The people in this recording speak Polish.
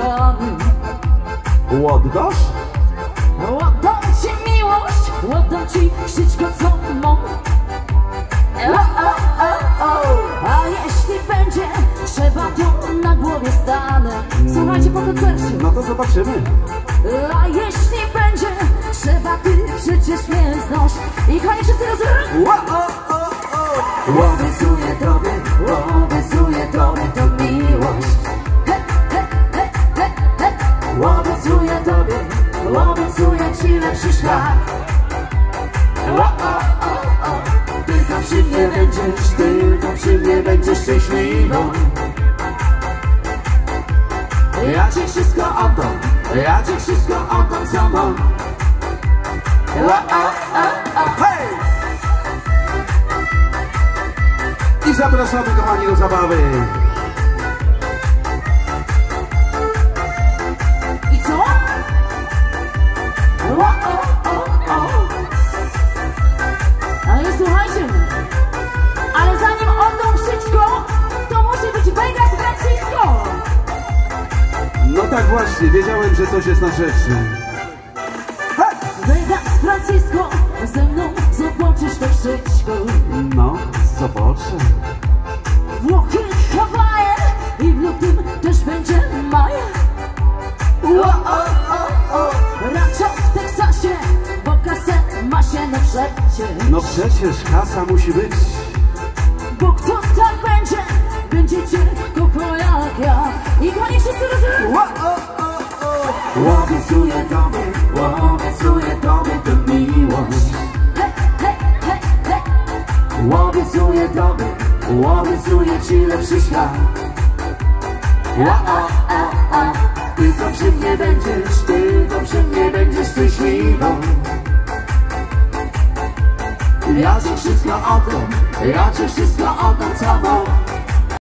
kochany Oddasz? Oddam ci miłość, oddam ci wszystko co mam o, o, o, o. A jeśli będzie trzeba to na głowie stanę Słuchajcie po koncercie No to zobaczymy. A jeśli będzie trzeba ty przecież mnie znasz I kochani wszyscy szlak o, o, o, o. Tylko przy mnie będziesz, tylko przy mnie będziesz szczęśliwą Ja ci wszystko oddam, ja ci wszystko oddam co mam o, o, o, o. Hej! I zapraszamy kochani do zabawy. Właśnie, wiedziałem, że coś jest na rzeczy. Vegas Francisco, ze mną zobaczysz to wszystko. No, zobaczę. Włochy, Hawaje i w lutym też będzie maj. O, o, o, o. Rancho w Teksasie, bo kasę ma się na przecie. No przecież kasa musi być. Bo kto tak będzie, będziecie kochał jak ja I kochani wszyscy razem Ła, o, o, o. Obiecuję tobie, obiecuję tobie tę miłość. Obiecuję tobie, obiecuję ci lepszy świat. Ła, o, o, o Tylko przy mnie będziesz, tylko przy mnie będziesz szczęśliwą. Ja ci wszystko oddam, ja ci wszystko oddam mam